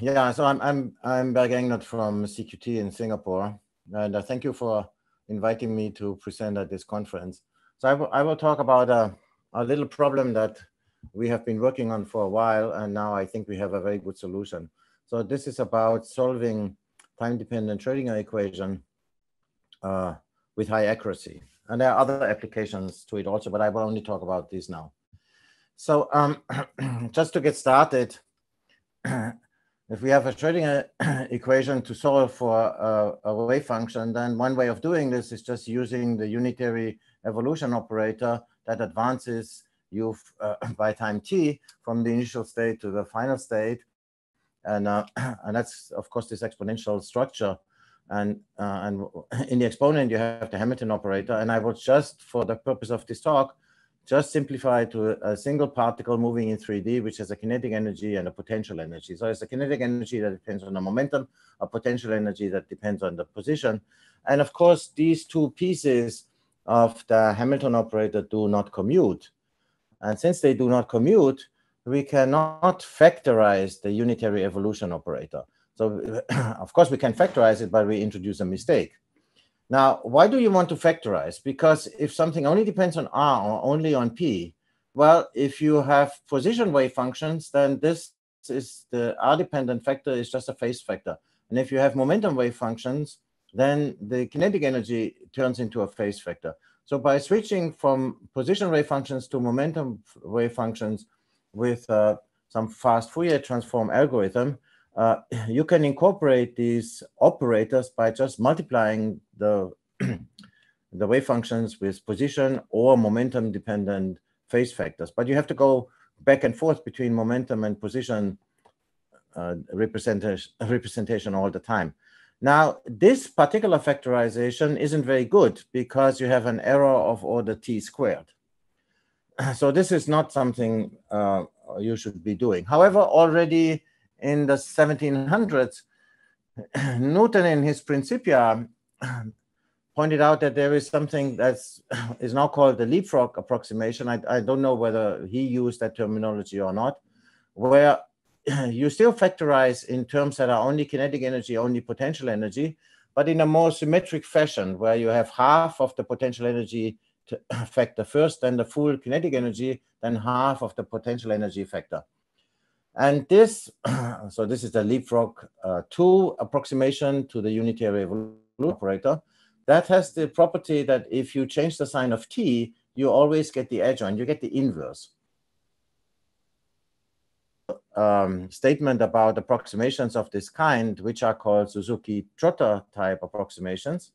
yeah, so I'm I'm I'm Berge from CQT in Singapore, and uh, thank you for inviting me to present at this conference. So I, I will talk about a, a little problem that we have been working on for a while, and now I think we have a very good solution. So this is about solving time-dependent Schrodinger equation uh, with high accuracy. And there are other applications to it also, but I will only talk about these now. So um, just to get started, if we have a Schrodinger equation to solve for a, a, wave function, then one way of doing this is just using the unitary evolution operator that advances you uh, by time t from the initial state to the final state. And, uh, and that's, of course, this exponential structure. And, uh, and in the exponent, you have the Hamilton operator. And I will just, for the purpose of this talk, just simplify to a single particle moving in 3D, which has a kinetic energy and a potential energy. So it's a kinetic energy that depends on the momentum, a potential energy that depends on the position. And of course, these two pieces of the Hamilton operator do not commute. And since they do not commute, we cannot factorize the unitary evolution operator. So of course we can factorize it, but we introduce a mistake. Now, why do you want to factorize? Because if something only depends on R or only on P, well, if you have position wave functions, then this is the R-dependent factor is just a phase factor. And if you have momentum wave functions, then the kinetic energy turns into a phase factor. So by switching from position wave functions to momentum wave functions with uh, some fast Fourier transform algorithm, uh, you can incorporate these operators by just multiplying the, the wave functions with position or momentum dependent phase factors. But you have to go back and forth between momentum and position uh, representation, representation all the time. Now, this particular factorization isn't very good because you have an error of order t squared. So this is not something uh, you should be doing. However, already in the 1700s, Newton in his Principia pointed out that there is something that's is now called the leapfrog approximation. I, I don't know whether he used that terminology or not, where you still factorize in terms that are only kinetic energy, only potential energy, but in a more symmetric fashion where you have half of the potential energy factor first, then the full kinetic energy, then half of the potential energy factor. And this, so this is the leapfrog uh, 2 approximation to the unitary operator. That has the property that if you change the sign of t, you always get the adjoint, you get the inverse um, statement about approximations of this kind, which are called Suzuki-Trotter type approximations.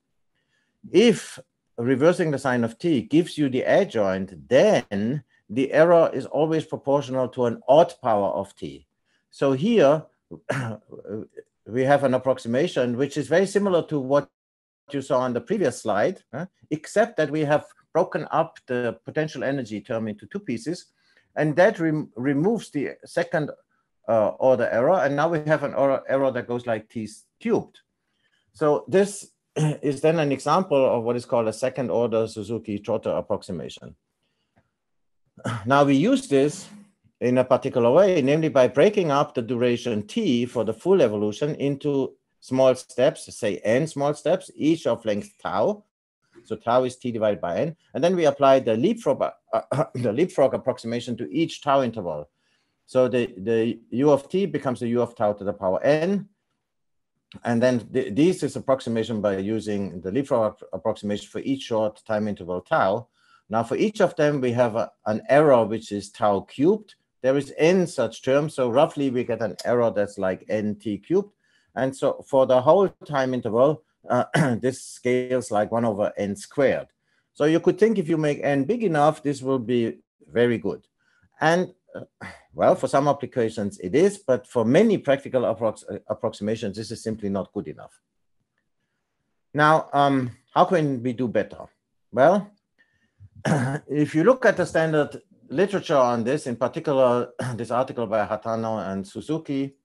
If reversing the sign of t gives you the adjoint, then the error is always proportional to an odd power of t. So here we have an approximation which is very similar to what you saw on the previous slide, uh, except that we have broken up the potential energy term into two pieces, and that rem removes the second uh, order error. And now we have an error, error that goes like t cubed. So this is then an example of what is called a second order Suzuki-Trotter approximation. Now we use this in a particular way, namely by breaking up the duration t for the full evolution into small steps, say n small steps, each of length tau. So tau is t divided by n. And then we apply the leapfrog, uh, the leapfrog approximation to each tau interval. So the, the u of t becomes the u of tau to the power n. And then the, this is approximation by using the leapfrog approximation for each short time interval tau. Now for each of them, we have a, an error which is tau cubed. There is n such terms, so roughly we get an error that's like nt cubed. And so for the whole time interval, uh, this scales like 1 over n squared. So you could think if you make n big enough, this will be very good. And well, for some applications it is, but for many practical approx approximations, this is simply not good enough. Now, um, how can we do better? Well, if you look at the standard literature on this, in particular, this article by Hatano and Suzuki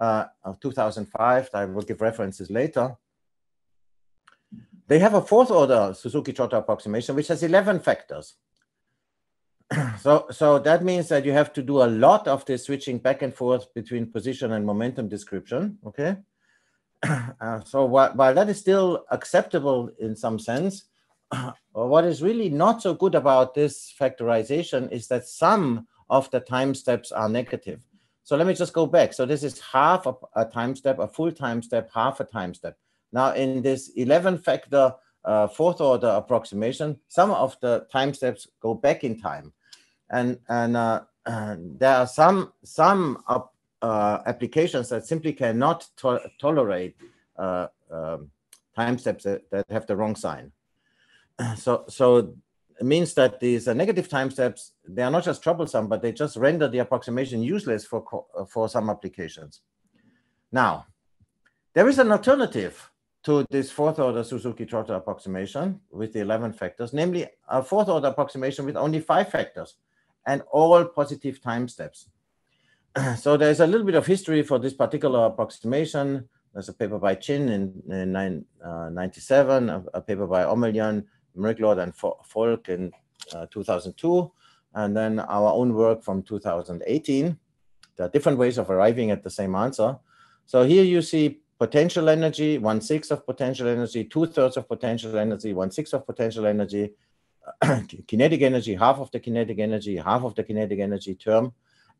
uh, of 2005, I will give references later. They have a fourth order Suzuki-Trotter approximation, which has 11 factors. so, so that means that you have to do a lot of this switching back and forth between position and momentum description, okay? Uh, so while, while that is still acceptable in some sense, what is really not so good about this factorization is that some of the time steps are negative. So let me just go back. So this is half a, a time step, a full time step, half a time step. Now in this 11 factor uh, fourth order approximation, some of the time steps go back in time. And, and, uh, and there are some, some uh, applications that simply cannot to tolerate uh, um, time steps that, that, have the wrong sign. So, so it means that these uh, negative time steps, they are not just troublesome, but they just render the approximation useless for, for some applications. Now, there is an alternative to this fourth order Suzuki-Trotter approximation with the 11 factors, namely a fourth order approximation with only five factors and all positive time steps. so there's a little bit of history for this particular approximation. There's a paper by Chin in, in nine, uh, 97, a, a, paper by Omelyan, Mryglod, and Folk in uh, 2002, and then our own work from 2018. There are different ways of arriving at the same answer. So here you see potential energy, one sixth of potential energy, two thirds of potential energy, one sixth of potential energy, kinetic energy, half of the kinetic energy, half of the kinetic energy term,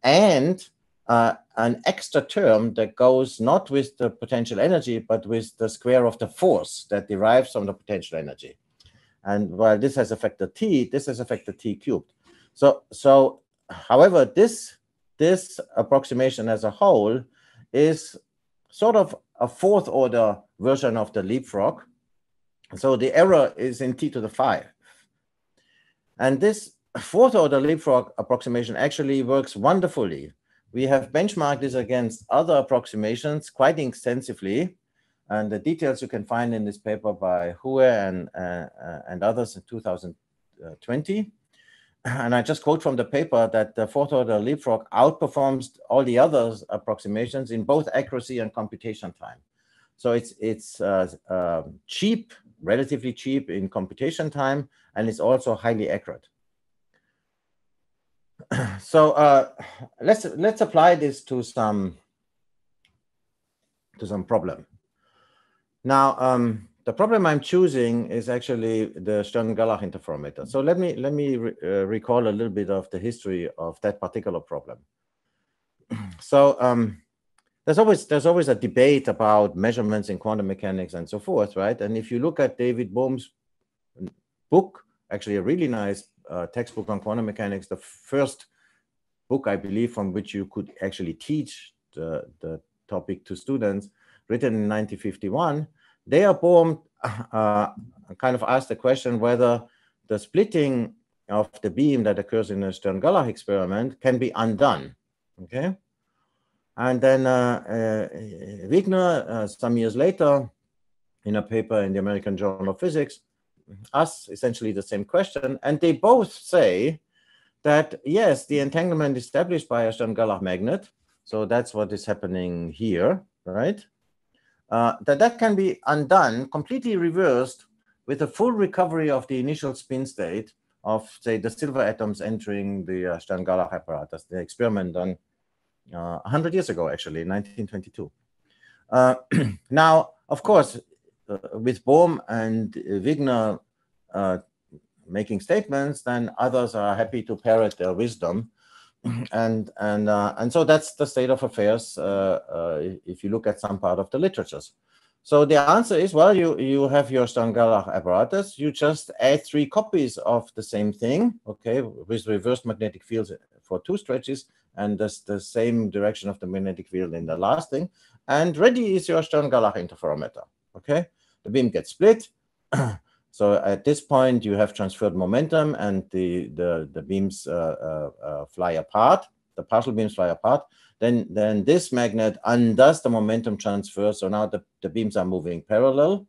and uh, an extra term that goes not with the potential energy, but with the square of the force that derives from the potential energy. And while this has affected t, this has affected t cubed. So, so however, this, this approximation as a whole is sort of a fourth order version of the leapfrog. So the error is in t to the 5. And this fourth order leapfrog approximation actually works wonderfully. We have benchmarked this against other approximations quite extensively. And the details you can find in this paper by Hue and, uh, and others in 2020. And I just quote from the paper that the fourth order leapfrog outperforms all the other approximations in both accuracy and computation time. So it's, it's uh, uh, cheap, relatively cheap in computation time, and it's also highly accurate. so uh, let's let's apply this to some to some problem. Now, um, the problem I'm choosing is actually the Stern-Gerlach interferometer. So let me let me re uh, recall a little bit of the history of that particular problem. so um, there's always there's always a debate about measurements in quantum mechanics and so forth, right? And if you look at David Bohm's book, actually a really nice uh, textbook on quantum mechanics, the first book I believe from which you could actually teach the, the topic to students, written in 1951, are Bohm uh, kind of asked the question whether the splitting of the beam that occurs in a Stern-Gerlach experiment can be undone. Okay, and then uh, uh, Wigner, uh, some years later, in a paper in the American Journal of Physics, asks essentially the same question, and they both say that yes, the entanglement established by a Stern-Gerlach magnet, so that's what is happening here, right? Uh, that that can be undone, completely reversed with a full recovery of the initial spin state of, say, the silver atoms entering the uh, Stern-Gerlach apparatus, the experiment done uh, 100 years ago, actually, 1922. Uh, now, of course, uh, with Bohm and Wigner uh, making statements, then others are happy to parrot their wisdom. And and uh, and so that's the state of affairs uh, uh, if you look at some part of the literatures. So the answer is, well, you, you have your Stern-Gerlach apparatus. You just add three copies of the same thing, okay, with reversed magnetic fields for two stretches and the the same direction of the magnetic field in the last thing. And ready is your Stern-Gerlach interferometer, okay? The beam gets split. So at this point, you have transferred momentum and the, the, the beams uh, uh, uh, fly apart, the partial beams fly apart. Then, then this magnet undoes the momentum transfer. So now the, the beams are moving parallel,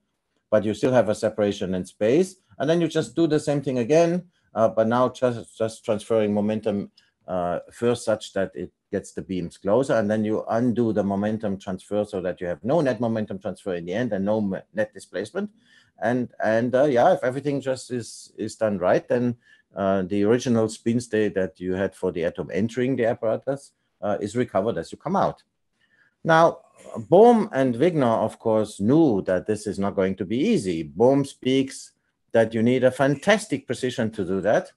but you still have a separation in space. And then you just do the same thing again, uh, but now just, just transferring momentum uh, first such that it gets the beams closer. And then you undo the momentum transfer so that you have no net momentum transfer in the end and no net displacement and and uh, yeah if everything just is is done right then uh, the original spin state that you had for the atom entering the apparatus uh, is recovered as you come out. Now, Bohm and Wigner, of course, knew that this is not going to be easy. Bohm speaks that you need a fantastic precision to do that.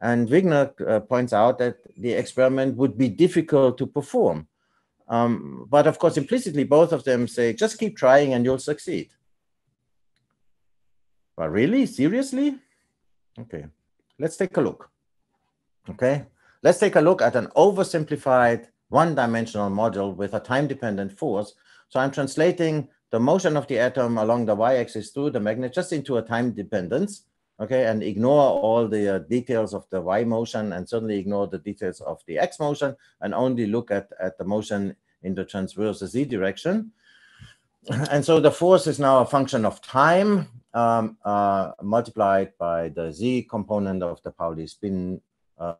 And Wigner uh, points out that the experiment would be difficult to perform. Um, but of course, implicitly, both of them say, just keep trying and you'll succeed. But really? Seriously? Okay, let's take a look. Okay, let's take a look at an oversimplified one-dimensional model with a time-dependent force. So I'm translating the motion of the atom along the y-axis through the magnet just into a time dependence, okay, and ignore all the uh, details of the y motion and certainly ignore the details of the x motion and only look at, at the motion in the transverse z direction. And so the force is now a function of time um, uh, multiplied by the z component of the Pauli spin uh,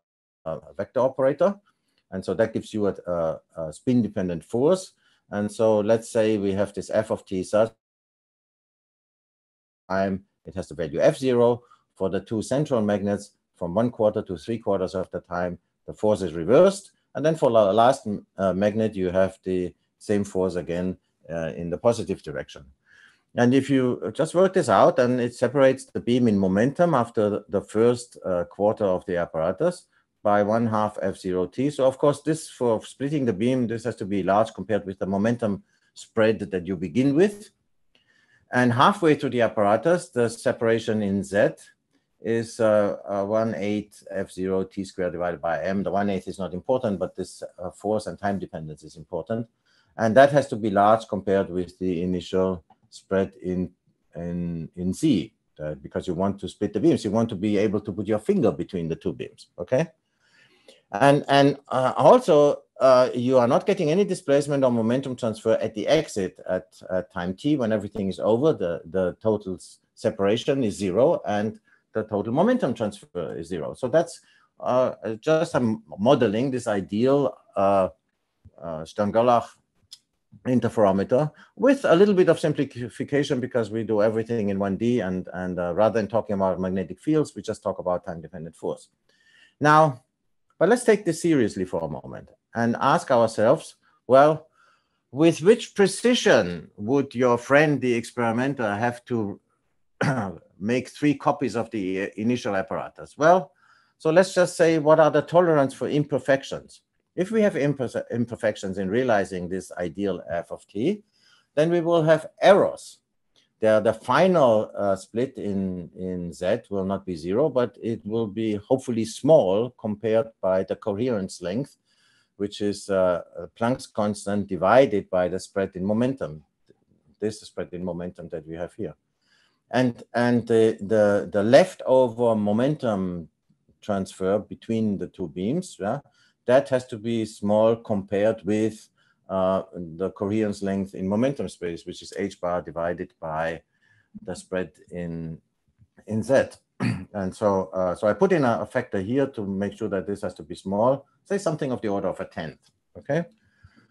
uh, vector operator. And so that gives you a, a, a spin-dependent force. And so let's say we have this f of t such time, it has the value f0 for the two central magnets from one quarter to three quarters of the time, the force is reversed. And then for the last uh, magnet, you have the same force again uh, in the positive direction. And if you just work this out, and it separates the beam in momentum after the first uh, quarter of the apparatus by one half f0t. So of course, this for splitting the beam, this has to be large compared with the momentum spread that you begin with. And halfway through the apparatus, the separation in z is uh, uh, 1 8 f0 t squared divided by m. The 1 8 is not important, but this uh, force and time dependence is important. And that has to be large compared with the initial spread in, in, in z, uh, because you want to split the beams. You want to be able to put your finger between the two beams, okay? And, and uh, also, uh, you are not getting any displacement or momentum transfer at the exit at, time t when everything is over. The, the total separation is zero and the total momentum transfer is zero. So that's uh, just I'm modeling this ideal uh, uh, Stern-Gerlach interferometer with a little bit of simplification because we do everything in 1D and, and uh, rather than talking about magnetic fields, we just talk about time-dependent force. Now, but let's take this seriously for a moment and ask ourselves, well, with which precision would your friend, the experimenter, have to make three copies of the initial apparatus? Well, so let's just say, what are the tolerance for imperfections? If we have imperfections in realizing this ideal f of t, then we will have errors the, the final uh, split in, in Z will not be zero, but it will be hopefully small compared by the coherence length, which is uh, Planck's constant divided by the spread in momentum. This is spread in momentum that we have here. And, and the, the, the leftover momentum transfer between the two beams, yeah, that has to be small compared with uh, the coherence length in momentum space, which is h bar divided by the spread in in z. and so uh, so I put in a, a, factor here to make sure that this has to be small, say something of the order of a tenth. Okay,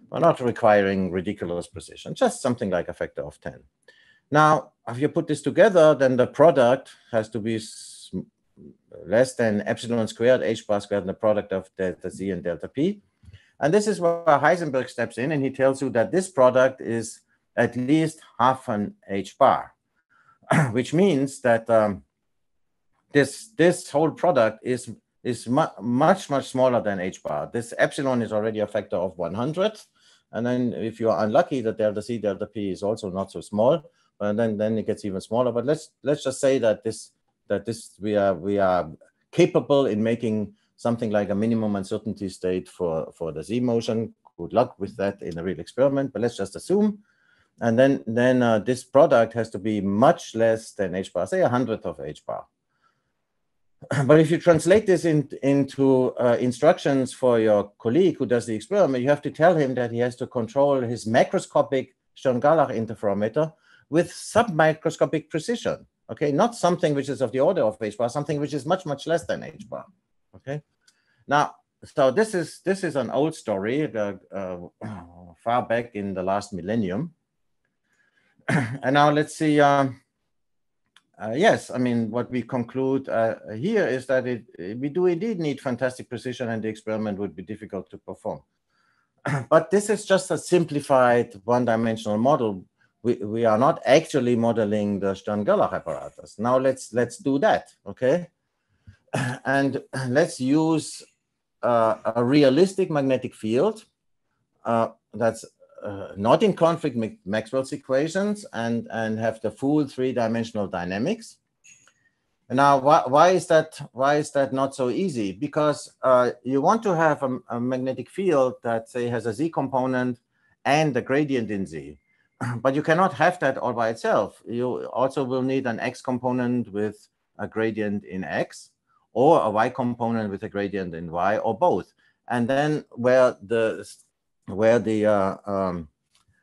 we're not requiring ridiculous precision, just something like a factor of 10. Now, if you put this together, then the product has to be less than epsilon squared h bar squared, and the product of delta z and delta p. And this is where Heisenberg steps in and he tells you that this product is at least half an h bar, which means that um, this this whole product is is mu much much smaller than h bar. This epsilon is already a factor of 100, and then if you are unlucky, the delta c delta p is also not so small, but then then it gets even smaller. But let's let's just say that this that this we are we are capable in making something like a minimum uncertainty state for, for the Z motion. Good luck with that in a real experiment, but let's just assume. And then, then uh, this product has to be much less than h bar, say a hundredth of h bar. but if you translate this in, into uh, instructions for your colleague who does the experiment, you have to tell him that he has to control his macroscopic Stern-Gerlach interferometer with submicroscopic precision. Okay, not something which is of the order of h bar, something which is much, much less than h bar. Okay, now so this is this is an old story uh, uh, far back in the last millennium, and now let's see. Um, uh, yes, I mean, what we conclude uh, here is that it, we do indeed need fantastic precision and the experiment would be difficult to perform. but this is just a simplified one-dimensional model. We, we are not actually modeling the Stern-Gerlach apparatus. Now let's, let's do that, okay? And let's use uh, a realistic magnetic field uh, that's uh, not in conflict with Maxwell's equations and, and have the full three-dimensional dynamics. Now, why, why, is that? Why is that not so easy? Because uh, you want to have a, a, magnetic field that, say, has a z component and a gradient in z, but you cannot have that all by itself. You also will need an x component with a gradient in x, or a y component with a gradient in y, or both. And then where the where the uh, um,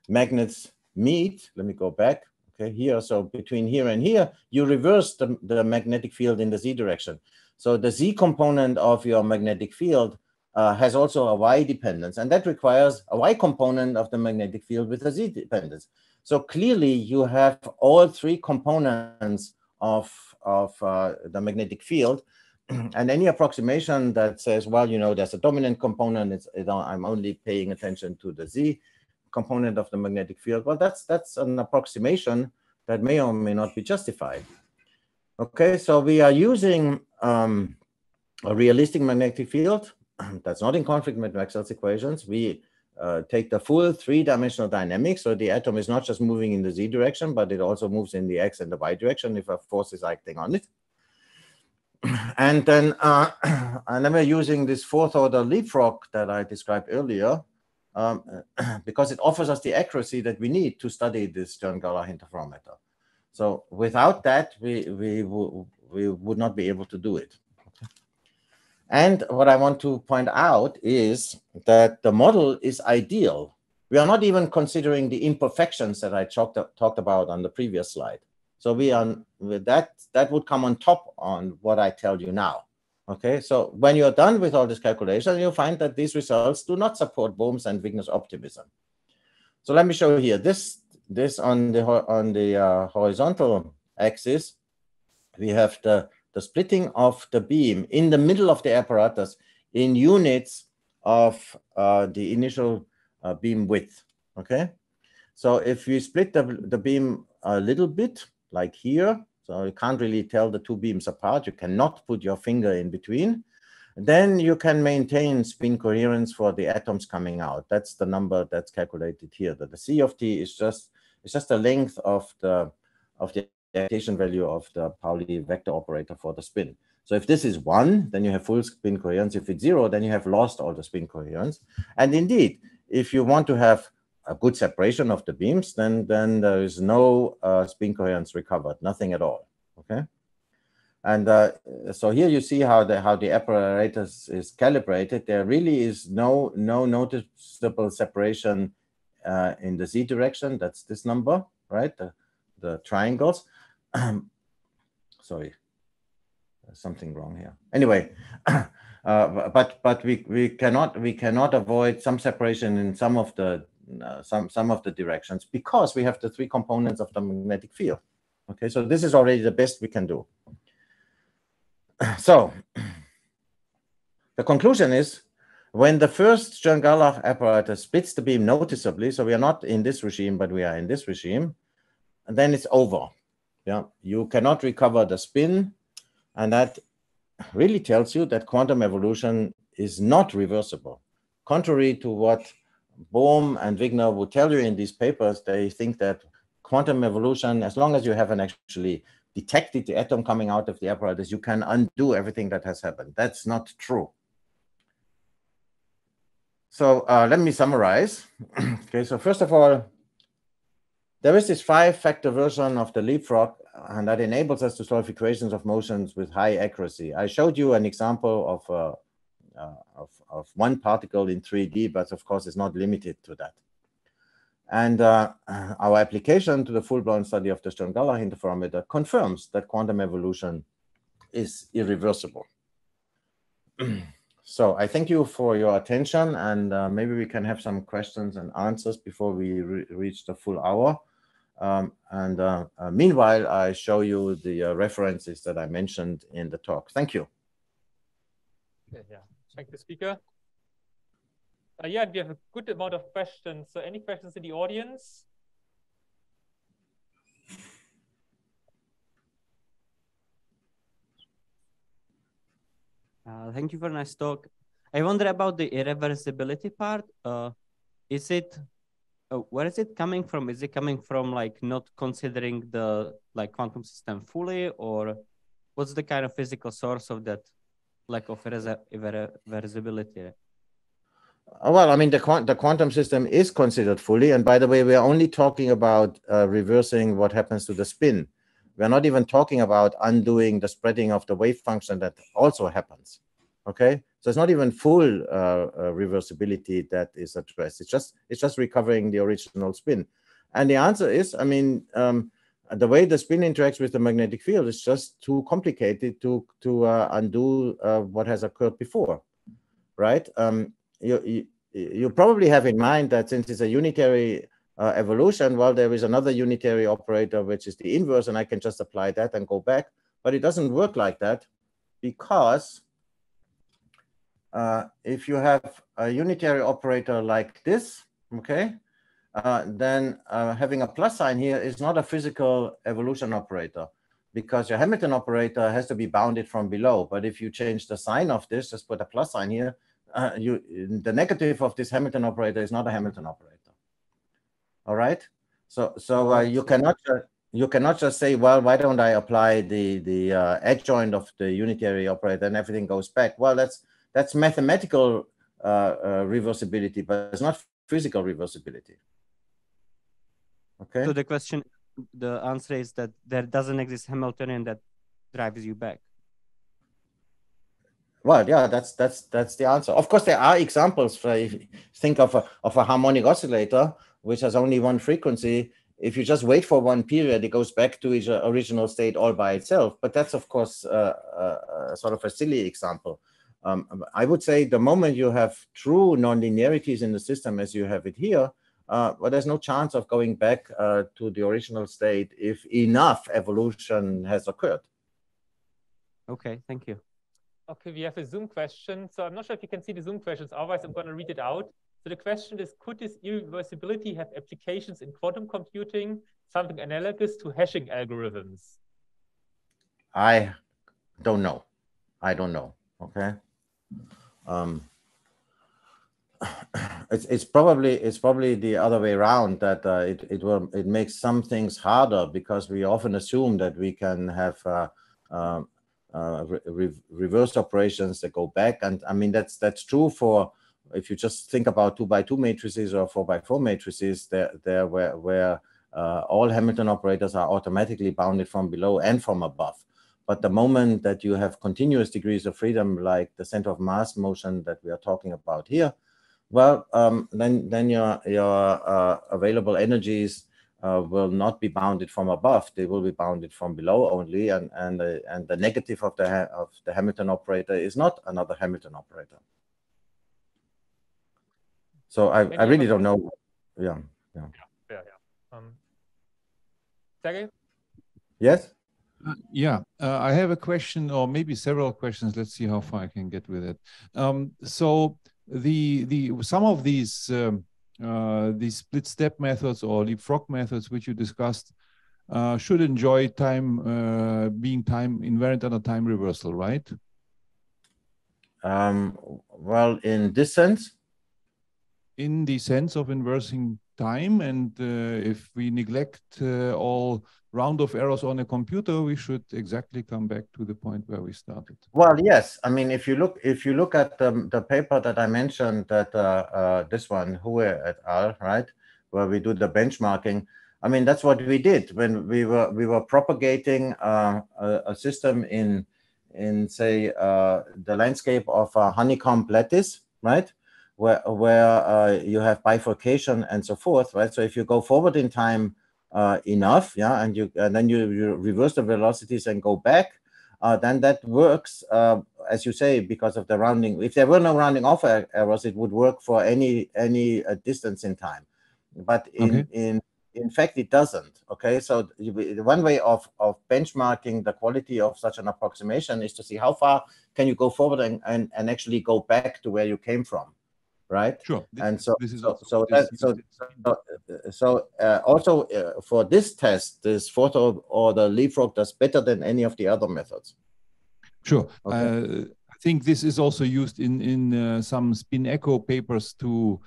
magnets meet, let me go back, okay, here, so between here and here, you reverse the, the magnetic field in the z direction. So the z component of your magnetic field uh, has also a y dependence, and that requires a y component of the magnetic field with a z dependence. So clearly you have all three components of, of uh, the magnetic field and any approximation that says, well, you know, there's a dominant component, it's, it, I'm only paying attention to the Z component of the magnetic field. Well, that's that's an approximation that may or may not be justified. Okay, so we are using um, a realistic magnetic field that's not in conflict with Maxwell's equations. We uh, take the full three-dimensional dynamics, so the atom is not just moving in the z direction, but it also moves in the x and the y direction if a force is acting on it and then uh, and then we're using this fourth order leapfrog that I described earlier um, because it offers us the accuracy that we need to study this Stern-Gerlach interferometer. So without that, we, we, we would not be able to do it. And what I want to point out is that the model is ideal. We are not even considering the imperfections that I talked, talked about on the previous slide. So we are that that would come on top on what I tell you now. Okay, so when you're done with all this calculation, you'll find that these results do not support Bohm's and Wigner's optimism. So let me show you here. This this on the on the uh, horizontal axis, we have the the splitting of the beam in the middle of the apparatus in units of uh, the initial uh, beam width. Okay, so if we split the the beam a little bit, like here. So you can't really tell the two beams apart. You cannot put your finger in between. Then you can maintain spin coherence for the atoms coming out. That's the number that's calculated here. That the C of t is just it's just the length of the of the expectation value of the Pauli vector operator for the spin. So if this is one, then you have full spin coherence. If it's zero, then you have lost all the spin coherence. And indeed, if you want to have a good separation of the beams, then then there is no uh, spin coherence recovered, nothing at all. Okay, and uh, so here you see how the how the apparatus is calibrated. There really is no no noticeable separation uh, in the z direction. That's this number, right? The the triangles. Sorry, there's something wrong here. Anyway. Uh, but but we, we cannot we cannot avoid some separation in some of the uh, some some of the directions because we have the three components of the magnetic field. Okay, so this is already the best we can do. So the conclusion is when the first Stern-Gerlach apparatus splits the beam noticeably, so we are not in this regime, but we are in this regime, and then it's over. Yeah, you cannot recover the spin, and that really tells you that quantum evolution is not reversible, contrary to what Bohm and Wigner would tell you in these papers, they think that quantum evolution, as long as you haven't actually detected the atom coming out of the apparatus, you can undo everything that has happened. That's not true. So uh, let me summarize. okay, so first of all, there is this five-factor version of the leapfrog, and that enables us to solve equations of motions with high accuracy. I showed you an example of uh, uh, of, of one particle in 3D, but of course it's not limited to that. And uh, our application to the full-blown study of the Stern-Gerlach interferometer confirms that quantum evolution is irreversible. so I thank you for your attention, and uh, maybe we can have some questions and answers before we re reach the full hour. Um, and uh, uh, meanwhile, I show you the uh, references that I mentioned in the talk. Thank you. Yeah, yeah. thank the speaker. Uh, yeah, we have a good amount of questions. So any questions in the audience? Uh, thank you for a nice talk. I wonder about the irreversibility part. Uh, is it, uh, where is it coming from? Is it coming from like not considering the like quantum system fully or what's the kind of physical source of that lack of irreversibility? Uh, well, I mean, the, quant the quantum system is considered fully. And by the way, we are only talking about uh, reversing what happens to the spin. We're not even talking about undoing the spreading of the wave function that also happens. Okay, so it's not even full uh, uh, reversibility that is addressed. It's just it's just recovering the original spin. And the answer is, I mean, um, the way the spin interacts with the magnetic field is just too complicated to to uh, undo uh, what has occurred before, right? Um, you, you you probably have in mind that since it's a unitary uh, evolution, well, there is another unitary operator, which is the inverse, and I can just apply that and go back. But it doesn't work like that because uh, if you have a unitary operator like this, okay, uh, then uh, having a plus sign here is not a physical evolution operator because your Hamilton operator has to be bounded from below. But if you change the sign of this, just put a plus sign here, uh, you the negative of this Hamilton operator is not a Hamilton operator. All right. So so uh, you cannot you cannot just say, well, why don't I apply the the uh, adjoint of the unitary operator and everything goes back? Well, that's that's mathematical uh, uh, reversibility, but it's not physical reversibility. Okay. So the question, the answer is that there doesn't exist Hamiltonian that drives you back. Well, yeah, that's that's that's the answer. Of course, there are examples. For, if you think of a of a harmonic oscillator which has only one frequency, if you just wait for one period, it goes back to its original state all by itself. But that's, of course, uh, uh, sort of a silly example. Um, I would say the moment you have true nonlinearities in the system as you have it here, uh, well, there's no chance of going back uh, to the original state if enough evolution has occurred. Okay, thank you. Okay, we have a Zoom question. So I'm not sure if you can see the Zoom questions. Otherwise, I'm going to read it out. So the question is, could this irreversibility have applications in quantum computing, something analogous to hashing algorithms? I don't know. I don't know. Okay. Um, it's it's probably it's probably the other way around that uh, it it will it makes some things harder because we often assume that we can have uh, um, uh, re reverse operations that go back and I mean that's that's true for if you just think about two by two matrices or four by four matrices, there, there where, where uh, all Hamilton operators are automatically bounded from below and from above. But the moment that you have continuous degrees of freedom, like the center of mass motion that we are talking about here, well, um, then then your your uh, available energies uh, will not be bounded from above; they will be bounded from below only, and and the, and the negative of the of the Hamilton operator is not another Hamilton operator. So I, I really don't know. Yeah, yeah. Yeah, yeah. Um, Sergey? Yes? Yeah, uh, I have a question or maybe several questions. Let's see how far I can get with it. Um, so the the some of these um, uh, these split step methods or leapfrog methods which you discussed uh, should enjoy time uh, being time invariant under time reversal, right? Um, well, in this sense, in the sense of inversing time. And uh, if we neglect uh, all round of errors on a computer, we should exactly come back to the point where we started. Well, yes. I mean, if you look if you look at the, the paper that I mentioned, that uh, this one, Hue et al., right, where we do the benchmarking. I mean, that's what we did when we were we were propagating uh, a, a, system in in say uh, the landscape of a honeycomb lattice, right? Where where uh, you have bifurcation and so forth, right? So if you go forward in time uh, enough, yeah, and you and then you, you reverse the velocities and go back, uh, then that works, uh, as you say, because of the rounding. If there were no rounding off errors, it would work for any any uh, distance in time. But in okay. in in fact, it doesn't. Okay, so one way of of benchmarking the quality of such an approximation is to see how far can you go forward and and, and actually go back to where you came from, right? Sure. This, and so so so, that, so so, so uh, also uh, for this test, this photo fourth order leapfrog does better than any of the other methods. Sure. Okay. Uh, I think this is also used in in uh, some spin echo papers to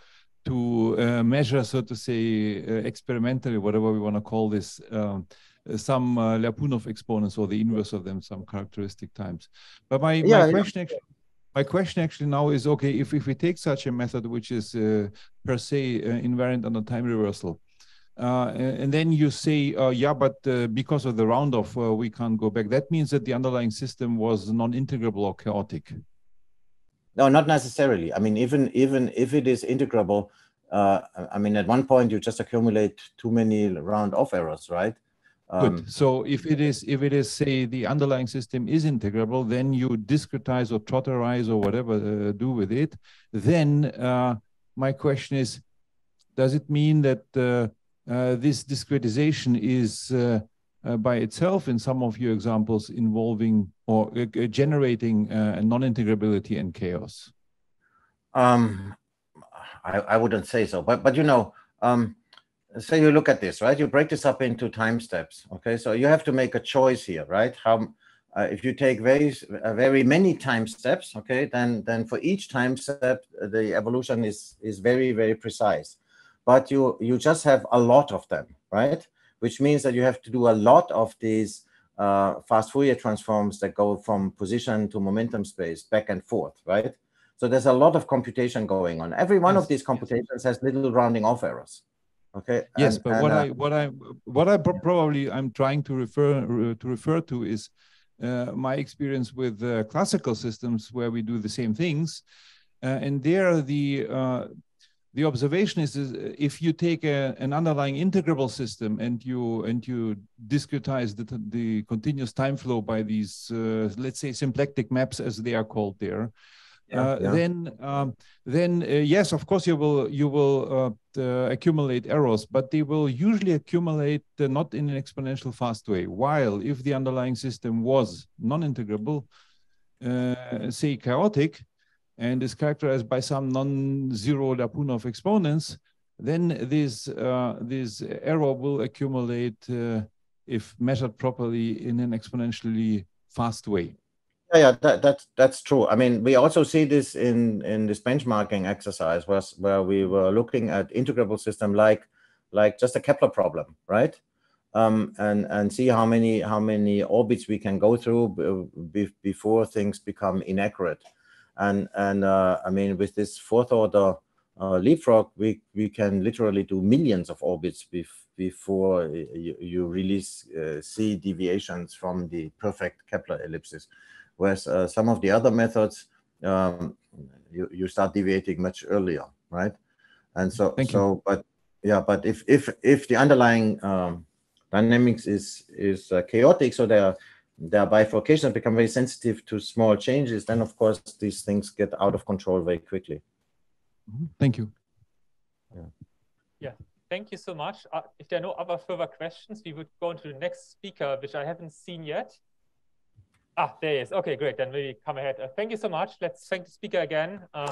to uh, measure, so to say, uh, experimentally, whatever we want to call this, um, some uh, Lyapunov exponents or the inverse of them, some characteristic times. But my, yeah, my question yeah. actually, my question actually now is okay if, if we take such a method which is uh, per se uh, invariant on the time reversal uh, and then you say uh, yeah but uh, because of the round off we can't go back that means that the underlying system was non-integrable or chaotic no, not necessarily. I mean, even even if it is integrable, uh, I mean, at one point you just accumulate too many round off errors, right? Um, Good. So if it is if it is say the underlying system is integrable, then you discretize or trotterize or whatever uh, do with it. Then uh, my question is, does it mean that uh, uh, this discretization is uh, uh, by itself in some of your examples involving or uh, generating uh, non-integrability and chaos? Um, I, I wouldn't say so, but but you know, um, say you look at this, right? You break this up into time steps. Okay, so you have to make a choice here, right? How uh, if you take very uh, very many time steps, okay, then then for each time step the evolution is is very very precise, but you you just have a lot of them, right? which means that you have to do a lot of these uh, fast Fourier transforms that go from position to momentum space back and forth, right? So there's a lot of computation going on. Every one yes, of these computations has little rounding off errors. Okay. Yes, and, but and, what uh, I what I what I probably I'm trying to refer to refer to is uh, my experience with uh, classical systems where we do the same things, uh, and there the uh, the observation is, is if you take a, an underlying integrable system and you and you discretize the, the continuous time flow by these uh, let's say symplectic maps as they are called there yeah, uh, yeah. then um, then uh, yes of course you will you will uh, accumulate errors but they will usually accumulate uh, not in an exponential fast way while if the underlying system was non-integrable uh, say chaotic and is characterized by some non-zero Lyapunov exponents, then this uh, this error will accumulate uh, if measured properly in an exponentially fast way. Yeah, yeah, that, that that's true. I mean, we also see this in in this benchmarking exercise, where where we were looking at integrable system like like just a Kepler problem, right? Um, and and see how many how many orbits we can go through before things become inaccurate. And and uh, I mean, with this fourth order uh, leapfrog, we we can literally do millions of orbits bef before you, you really uh, see deviations from the perfect Kepler ellipses. Whereas uh, some of the other methods, um, you you start deviating much earlier, right? And so Thank so, you. but yeah, but if if if the underlying um, dynamics is is uh, chaotic, so there their bifurcations become very sensitive to small changes, then of course these things get out of control very quickly. Mm-hmm. Thank you. Yeah. yeah. Thank you so much. Uh, if there are no other further questions, we would go on to the next speaker, which I haven't seen yet. Ah, there he is. Okay, great. Then maybe come ahead. Uh, thank you so much. Let's thank the speaker again. Uh,